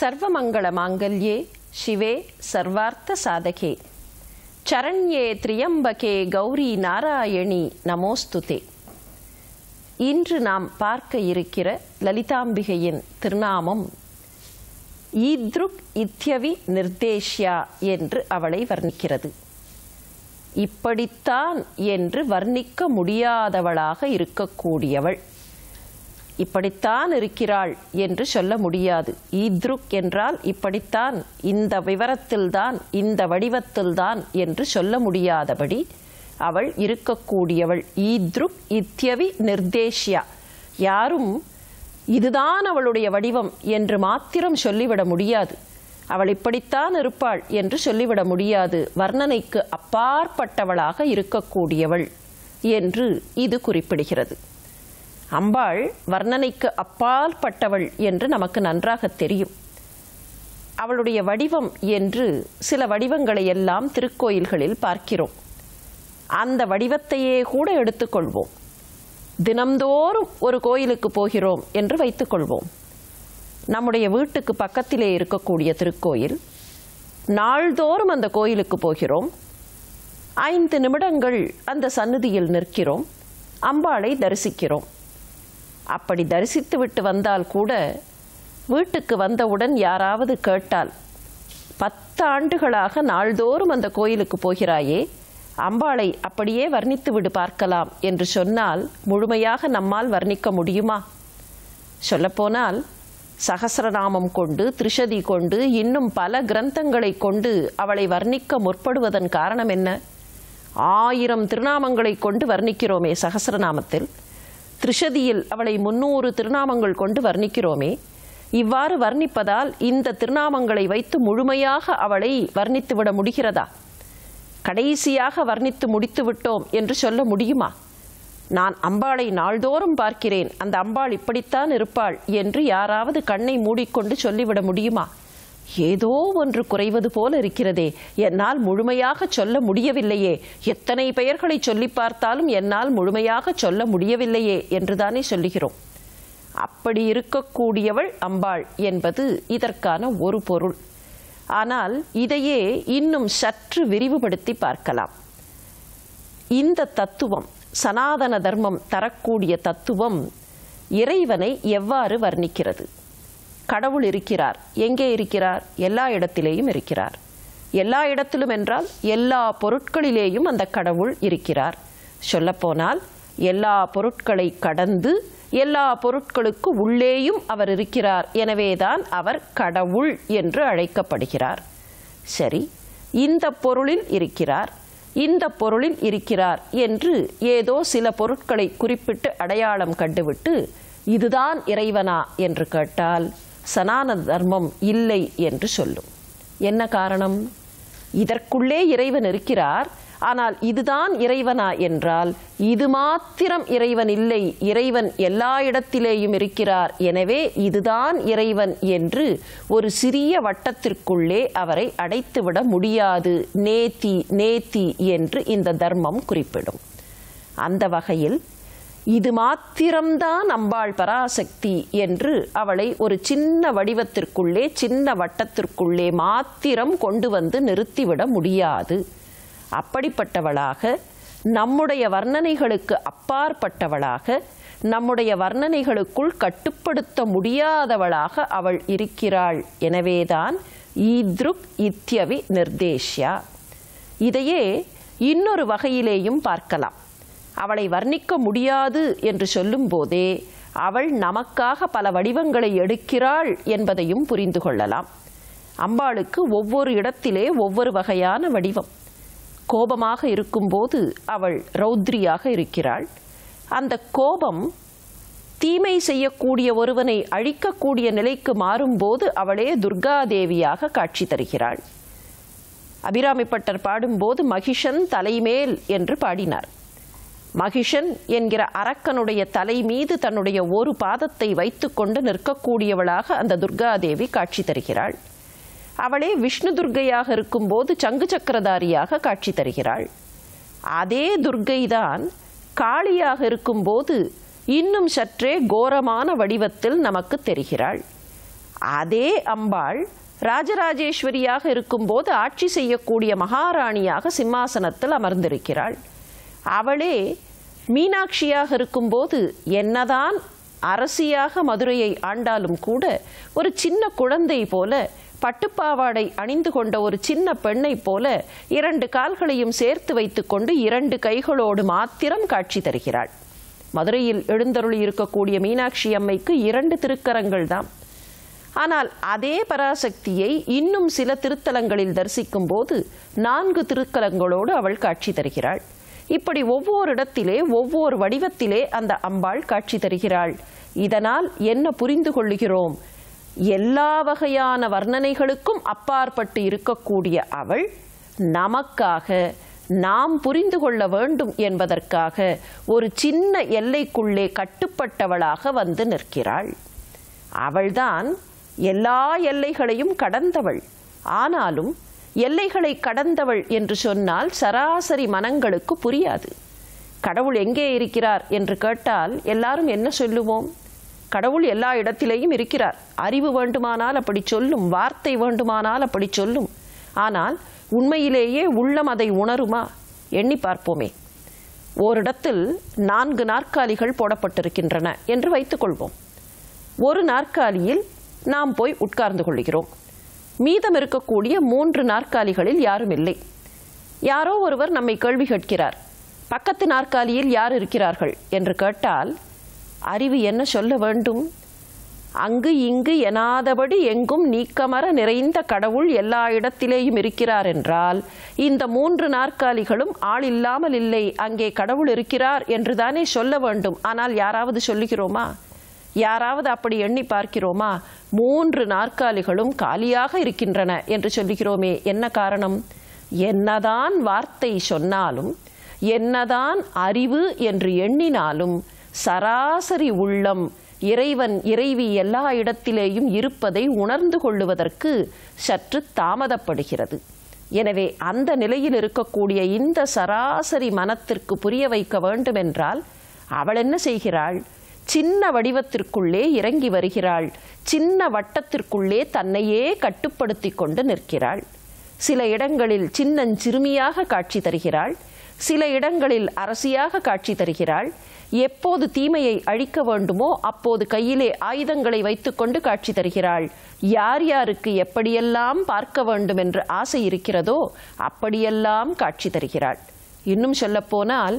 சர்வமங்கள மாங்கல்யே சிவே சர்வார்த்த சாதகே. சரண்யே திரியம்பகே கௌரி நாராயணி நமோஸ்துதே. இன்று நாம் பார்க்க இருக்கிற லலிதாம்பிகையின் திருநாமம் ஈத்ருக் இத்யவி நிர்தேஷ்யா என்று அவளை வர்ணிக்கிறது. இப்படித்தான் என்று வர்ணிக்க முடியாதவளாக இருக்கக்கூடியவள். இப்படித்தான் இருக்கிறாள் என்று சொல்ல முடியாது. ஈத்ருக் என்றால் இப்படித்தான் இந்த விவரத்தில்தான் இந்த வடிவத்தில்தான் என்று சொல்ல முடியாதபடி அவள் இருக்கக்கூடியவள். ஈத்ருக் இத்யவி நிர்தேஷ்யா. யாரும் இதுதான் அவளுடைய வடிவம் என்று மாத்திரம் சொல்லிவிட முடியாது. அவள் இப்படித்தான் இருப்பாள் என்று சொல்லிவிட முடியாது. வர்ணனைக்கு அப்பாற்பட்டவளாக இருக்கக்கூடியவள் என்று இது குறிப்பிடுகிறது. அம்பாள் வர்ணனைக்கு அப்பாற்பட்டவள் என்று நமக்கு நன்றாக தெரியும். அவளுடைய வடிவம் என்று சில வடிவங்களை எல்லாம் திருக்கோயில்களில் பார்க்கிறோம். அந்த வடிவத்தையே கூட எடுத்துக்கொள்வோம் தினம்தோறும் ஒரு கோயிலுக்கு போகிறோம் என்று வைத்துக்கொள்வோம் நம்முடைய வீட்டுக்கு பக்கத்திலே இருக்கக்கூடிய திருக்கோயில் நாள்தோறும் அந்த கோயிலுக்கு போகிறோம். ஐந்து நிமிடங்கள் அந்த சந்நிதியில் நிற்கிறோம். அம்பாளை தரிசிக்கிறோம். அப்படி தரிசித்து விட்டு வந்தால் கூட வீட்டுக்கு வந்தவுடன் யாராவது கேட்டால் பத்து ஆண்டுகளாக நாள்தோறும் அந்த கோயிலுக்கு போகிறாயே அம்பாளை அப்படியே வர்ணித்து விடு பார்க்கலாம் என்று சொன்னால் முழுமையாக நம்மால் வர்ணிக்க முடியுமா? சொல்லப்போனால் சகசரநாமம் கொண்டு திரிஷதி கொண்டு இன்னும் பல கிரந்தங்களை கொண்டு அவளை வர்ணிக்க முற்படுவதன் காரணம் என்ன? ஆயிரம் திருநாமங்களை கொண்டு வர்ணிக்கிறோமே சகசரநாமத்தில். திரிஷதியில் அவளை முன்னூறு திருநாமங்கள் கொண்டு வர்ணிக்கிறோமே. இவ்வாறு வர்ணிப்பதால் இந்த திருநாமங்களை வைத்து முழுமையாக அவளை வர்ணித்துவிட முடிகிறதா? கடைசியாக வர்ணித்து முடித்து விட்டோம் என்று சொல்ல முடியுமா? நான் அம்பாளை நாள்தோறும் பார்க்கிறேன். அந்த அம்பாள் இப்படித்தான் இருப்பாள் என்று யாராவது கண்ணை மூடிக்கொண்டு சொல்லிவிட முடியுமா? ஏதோ ஒன்று குறைவது போல இருக்கிறதே. என்னால் முழுமையாக சொல்ல முடியவில்லையே. எத்தனை பெயர்களை சொல்லி பார்த்தாலும் என்னால் முழுமையாக சொல்ல முடியவில்லையே என்றுதானே சொல்லுகிறோம். அப்படி இருக்கக்கூடியவள் அம்பாள் என்பது இதற்கான ஒரு பொருள். ஆனால் இதையே இன்னும் சற்று விரிவுபடுத்தி பார்க்கலாம். இந்த தத்துவம் சனாதன தர்மம் தரக்கூடிய தத்துவம் இறைவனை எவ்வாறு வர்ணிக்கிறது? கடவுள் இருக்கிறார். எங்கே இருக்கிறார்? எல்லா இடத்திலேயும் இருக்கிறார். எல்லா இடத்திலும் என்றால் எல்லா பொருட்களிலேயும் அந்த கடவுள் இருக்கிறார். சொல்லப்போனால் எல்லா பொருட்களை கடந்து எல்லா பொருட்களுக்கு உள்ளேயும் அவர் இருக்கிறார். எனவேதான் அவர் கடவுள் என்று அழைக்கப்படுகிறார். சரி இந்த பொருளில் இருக்கிறார். இந்த பொருளில் இருக்கிறார் என்று ஏதோ சில பொருட்களை குறிப்பிட்டு அடையாளம் கண்டுவிட்டு இதுதான் இறைவனா? என்று கேட்டால் சனான தர்மம் இல்லை என்று சொல்லும். என்ன காரணம்? இதற்குள்ளே இறைவன் இருக்கிறார். ஆனால் இதுதான் இறைவனா என்றால் இது மாத்திரம் இறைவன் இல்லை. இறைவன் எல்லா இடத்திலேயும் இருக்கிறார். எனவே இதுதான் இறைவன் என்று ஒரு சிறிய வட்டத்திற்குள்ளே அவரை அடைத்துவிட முடியாது. நேத்தி நேத்தி என்று இந்த தர்மம் குறிப்பிடும். அந்த வகையில் இது மாத்திரம்தான் அம்பாள் பராசக்தி என்று அவளை ஒரு சின்ன வடிவத்திற்குள்ளே சின்ன வட்டத்திற்குள்ளே மாத்திரம் கொண்டு வந்து நிறுத்திவிட முடியாது. அப்படிப்பட்டவளாக நம்முடைய வர்ணனைகளுக்கு அப்பாற்பட்டவளாக நம்முடைய வர்ணனைகளுக்குள் கட்டுப்படுத்த முடியாதவளாக அவள் இருக்கிறாள். எனவேதான் ஈத்ருக் இத்யவி நிர்தேஷ்யா. இதையே இன்னொரு வகையிலேயும் பார்க்கலாம். அவளை வர்ணிக்க முடியாது என்று சொல்லும்போதே அவள் நமக்காக பல வடிவங்களை எடுக்கிறாள் என்பதையும் புரிந்து கொள்ளலாம். அம்பாளுக்கு ஒவ்வொரு இடத்திலே ஒவ்வொரு வகையான வடிவம். கோபமாக இருக்கும்போது அவள் ரௌத்ரியாக இருக்கிறாள். அந்த கோபம் தீமை செய்யக்கூடிய ஒருவனை அழிக்கக்கூடிய நிலைக்கு மாறும்போது அவளே துர்காதேவியாக காட்சி தருகிறாள். அபிராமிப்பட்டர் பாடும்போது மகிஷன் தலைமேல் என்று பாடினார். மகிஷன் என்கிற அரக்கனுடைய தலை மீது தன்னுடைய ஒரு பாதத்தை வைத்துக்கொண்டு நிற்கக்கூடியவளாக அந்த துர்காதேவி காட்சி தருகிறாள். அவளே விஷ்ணு துர்க்கையாக இருக்கும்போது சங்கு சக்கரதாரியாக காட்சி தருகிறாள். அதே துர்க்கைதான் காளியாக இருக்கும்போது இன்னும் சற்றே கோரமான வடிவத்தில் நமக்கு தெரிகிறாள். அதே அம்பாள் ராஜராஜேஸ்வரியாக இருக்கும்போது ஆட்சி செய்யக்கூடிய மகாராணியாக சிம்மாசனத்தில் அமர்ந்திருக்கிறாள். அவளே மீனாட்சியாக இருக்கும்போது என்னதான் அரசியாக மதுரையை ஆண்டாலும் கூட ஒரு சின்ன குழந்தை போல பட்டுப்பாவாடை அணிந்து கொண்ட ஒரு சின்ன பெண்ணை போல இரண்டு கால்களையும் சேர்த்து வைத்துக்கொண்டு இரண்டு கைகளோடு மாத்திரம் காட்சி தருகிறாள். மதுரையில் எழுந்தருளி இருக்கக்கூடிய மீனாட்சி அம்மைக்கு இரண்டு திருக்கரங்கள் தான் ஆனால் அதே பராசக்தியை இன்னும் சில திருத்தலங்களில் தரிசிக்கும் போது நான்கு திருக்கலங்களோடு அவள் காட்சி தருகிறாள். இப்படி ஒவ்வொரு இடத்திலே ஒவ்வொரு வடிவத்திலே அந்த அம்பாள் காட்சி தருகிறாள். இதனால் என்ன புரிந்து கொள்ளுகிறோம்? எல்லா வகையான வர்ணனைகளுக்கும் அப்பாற்பட்டு இருக்கக்கூடிய அவள் நமக்காக நாம் புரிந்து கொள்ள வேண்டும் என்பதற்காக ஒரு சின்ன எல்லைக்குள்ளே கட்டுப்பட்டவளாக வந்து நிற்கிறாள். அவள்தான் எல்லா எல்லைகளையும் கடந்தவள். ஆனாலும் எல்லைகளை கடந்தவள் என்று சொன்னால் சராசரி மனங்களுக்கு புரியாது. கடவுள் எங்கே இருக்கிறார் என்று கேட்டால் எல்லாரும் என்ன சொல்லுவோம்? கடவுள் எல்லா இடத்திலேயும் இருக்கிறார். அறிவு வேண்டுமானால் அப்படி சொல்லும் வார்த்தை வேண்டுமானால் அப்படி சொல்லும். ஆனால் உண்மையிலேயே உள்ளம் அதை உணருமா? எண்ணி பார்ப்போமே. ஓரிடத்தில் நான்கு நாற்காலிகள் போடப்பட்டிருக்கின்றன என்று வைத்துக்கொள்வோம் ஒரு நாற்காலியில் நாம் போய் உட்கார்ந்து கொள்கிறோம். மீதம் இருக்கக்கூடிய மூன்று நாற்காலிகளில் யாரும் இல்லை. யாரோ ஒருவர் நம்மை கேள்வி கேட்கிறார். பக்கத்து நாற்காலியில் யார் இருக்கிறார்கள்? என்று கேட்டால் அறிவு என்ன சொல்ல வேண்டும்? அங்கு இங்கு எனாதபடி எங்கும் நீக்கமர நிறைந்த கடவுள் எல்லா இடத்திலேயும் இருக்கிறார் என்றால் இந்த மூன்று நாற்காலிகளும் ஆள் இல்லாமல் இல்லை. அங்கே கடவுள் இருக்கிறார் என்றுதானே சொல்ல வேண்டும். ஆனால் யாராவது சொல்லுகிறோமா? யாராவது அப்படி எண்ணி பார்க்கிறோமா? மூன்று நாற்காலிகளும் காலியாக இருக்கின்றன என்று சொல்லுகிறோமே என்ன காரணம்? என்னதான் வார்த்தை சொன்னாலும் என்னதான் அறிவு என்று எண்ணினாலும் சராசரி உள்ளம் இறைவன் இறைவி எல்லா இடத்திலேயும் இருப்பதை உணர்ந்து கொள்ளுவதற்கு சற்று தாமதப்படுகிறது. எனவே அந்த நிலையில் இருக்கக்கூடிய இந்த சராசரி மனத்திற்கு புரிய வைக்க வேண்டுமென்றால் அவள் என்ன செய்கிறாள்? சின்ன வடிவத்திற்குள்ளே இறங்கி வருகிறாள். சின்ன வட்டத்திற்குள்ளே தன்னையே கட்டுப்படுத்தி கொண்டு நிற்கிறாள். சில இடங்களில் சின்னஞ்சிறுமியாக காட்சி தருகிறாள். சில இடங்களில் அரசியாக காட்சி தருகிறாள். எப்போது தீமையை அழிக்க வேண்டுமோ அப்போது கையிலே ஆயுதங்களை வைத்துக்கொண்டு காட்சி தருகிறாள். யார் யாருக்கு எப்படியெல்லாம் பார்க்க வேண்டும் என்று ஆசை இருக்கிறதோ அப்படியெல்லாம் காட்சி தருகிறாள். இன்னும் சொல்லப்போனால்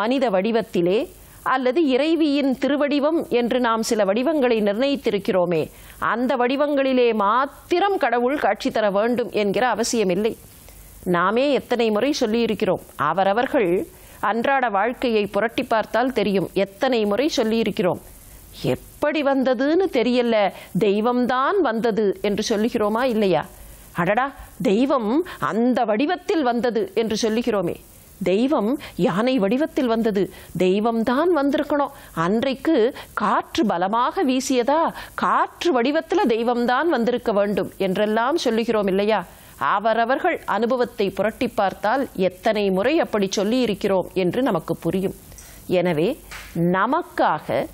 மனித வடிவத்திலே அல்லது இறைவியின் திருவடிவம் என்று நாம் சில வடிவங்களை நிர்ணயித்திருக்கிறோமே அந்த வடிவங்களிலே மாத்திரம் கடவுள் காட்சி தர வேண்டும் என்கிற அவசியமில்லை. நாமே எத்தனை முறை சொல்லியிருக்கிறோம் அவரவர்கள் அன்றாட வாழ்க்கையை புரட்டி பார்த்தால் தெரியும் எத்தனை முறை சொல்லியிருக்கிறோம். எப்படி வந்ததுன்னு தெரியல தெய்வம்தான் வந்தது என்று சொல்லுகிறோமா இல்லையா? அடடா தெய்வம் அந்த வடிவத்தில் வந்தது என்று சொல்லுகிறோமே. தெய்வம் யானை வடிவத்தில் வந்தது. தெய்வம்தான் வந்திருக்கணும். அன்றைக்கு காற்று பலமாக வீசியதா? காற்று வடிவத்தில் தெய்வம்தான் வந்திருக்க வேண்டும் என்றெல்லாம் சொல்லுகிறோம் இல்லையா? அவரவர்கள் அனுபவத்தை புரட்டி பார்த்தால் எத்தனை முறை அப்படி சொல்லி இருக்கிறோம் என்று நமக்கு புரியும். எனவே நமக்காக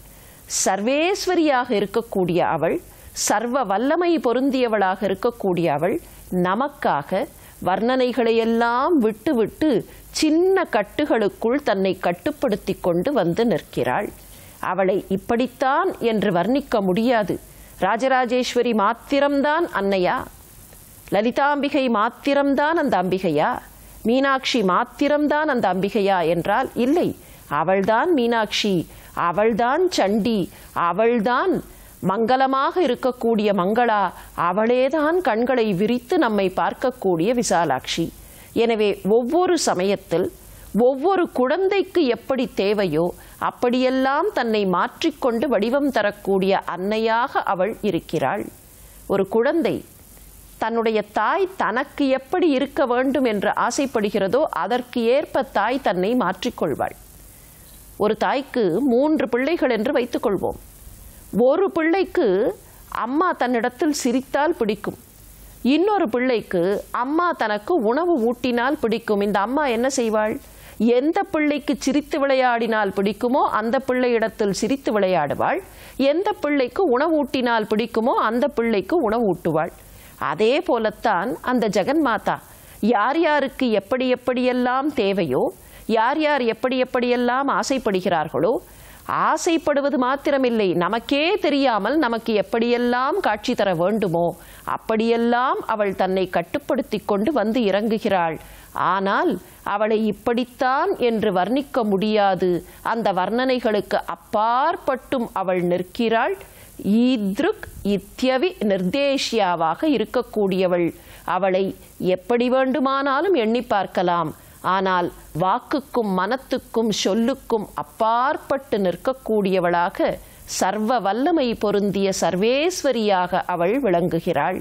சர்வேஸ்வரியாக இருக்கக்கூடிய அவள் சர்வ வல்லமை பொருந்தியவளாக இருக்கக்கூடிய அவள் நமக்காக வர்ணனைகளையெல்லாம் விட்டுவிட்டு சின்ன கட்டுகளுக்குள் தன்னை கட்டுப்படுத்தி கொண்டு வந்து நிற்கிறாள். அவளை இப்படித்தான் என்று வர்ணிக்க முடியாது. ராஜராஜேஸ்வரி மாத்திரம்தான் அன்னையா? லலிதாம்பிகை மாத்திரம்தான் அந்த அம்பிகையா? மீனாட்சி மாத்திரம்தான் அந்த அம்பிகையா என்றால் இல்லை. அவள்தான் மீனாட்சி அவள்தான் சண்டி அவள்தான் மங்களமாக இருக்கக்கூடிய மங்களா அவளேதான் கண்களை விரித்து நம்மை பார்க்கக்கூடிய விசாலாட்சி. எனவே ஒவ்வொரு சமயத்தில் ஒவ்வொரு குழந்தைக்கு எப்படி தேவையோ அப்படியெல்லாம் தன்னை மாற்றிக்கொண்டு வடிவம் தரக்கூடிய அன்னையாக அவள் இருக்கிறாள். ஒரு குழந்தை தன்னுடைய தாய் தனக்கு எப்படி இருக்க வேண்டும் என்று ஆசைப்படுகிறதோ அதற்கு ஏற்ப தாய் தன்னை மாற்றிக்கொள்வாள். ஒரு தாய்க்கு மூன்று பிள்ளைகள் என்று வைத்துக்கொள்வோம். ஒரு பிள்ளைக்கு அம்மா தன்னிடத்தில் சிரித்தால் பிடிக்கும். இன்னொரு பிள்ளைக்கு அம்மா தனக்கு உணவு ஊட்டினால் பிடிக்கும். இந்த அம்மா என்ன செய்வாள்? எந்த பிள்ளைக்கு சிரித்து விளையாடினால் பிடிக்குமோ அந்த பிள்ளையிடத்தில் சிரித்து விளையாடுவாள். எந்த பிள்ளைக்கு உணவூட்டினால் பிடிக்குமோ அந்த பிள்ளைக்கு உணவூட்டுவாள் அதே போலத்தான் அந்த ஜெகன்மாதா யார் யாருக்கு எப்படி எப்படியெல்லாம் தேவையோ யார் யார் எப்படி எப்படியெல்லாம் ஆசைப்படுகிறார்களோ ஆசைப்படுவது மாத்திரமில்லை. நமக்கே தெரியாமல் நமக்கு எப்படியெல்லாம் காட்சி தர வேண்டுமோ அப்படியெல்லாம் அவள் தன்னை கட்டுப்படுத்தி கொண்டு வந்து இறங்குகிறாள். ஆனால் அவளை இப்படித்தான் என்று வர்ணிக்க முடியாது. அந்த வர்ணனைகளுக்கு அப்பாற்பட்டும் அவள் நிற்கிறாள். ஈத்ருக் இத்தியவி நிர்தேஷியாவாக இருக்கக்கூடியவள். அவளை எப்படி வேண்டுமானாலும் எண்ணி பார்க்கலாம். ஆனால் வாக்குக்கும் மனத்துக்கும் சொல்லுக்கும் அப்பாற்பட்டு நிற்கக்கூடியவளாக சர்வ வல்லமை பொருந்திய சர்வேஸ்வரியாக அவள் விளங்குகிறாள்.